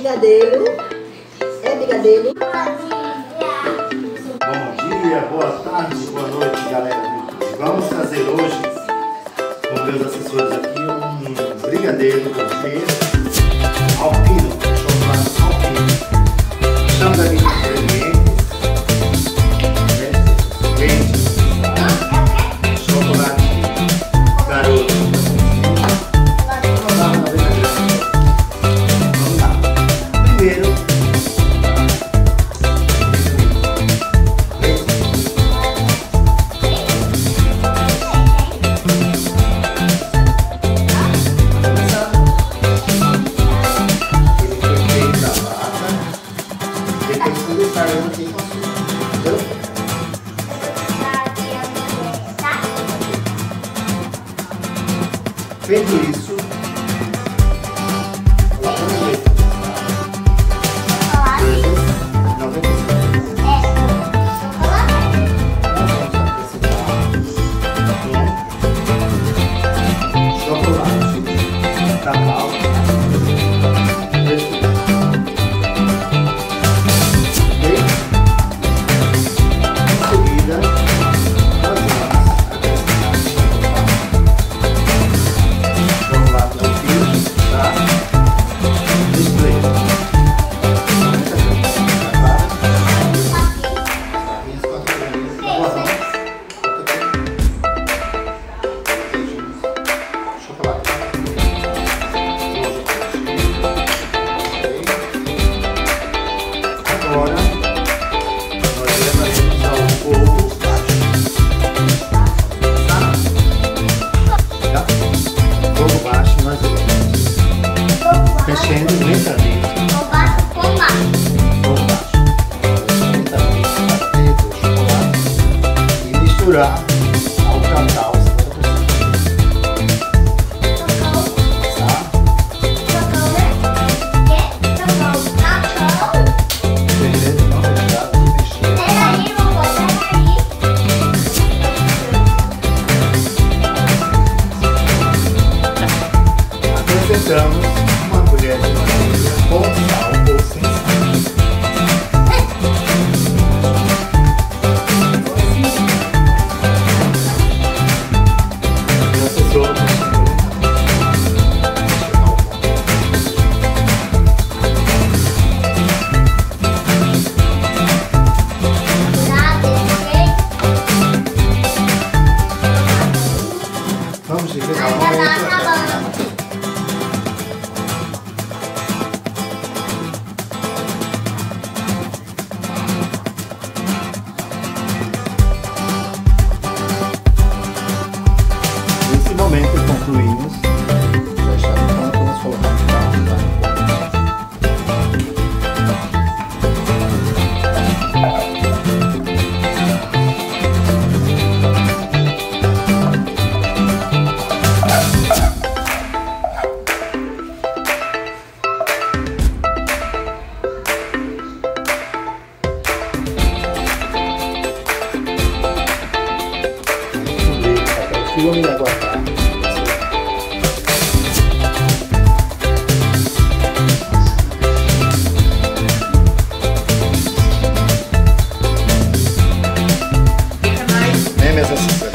brigadeiro. É brigadeiro. Bom dia, boa tarde, boa noite, galera. Vamos fazer hoje, com meus assessores aqui, um brigadeiro com queijo alpino, Feito isso, mexendo lentamente. correndo lentamente. Combate com baixo. Combate. Lentamente bater, descolar e misturar ao canal. 要拿它吗 filme agora. Memes assim.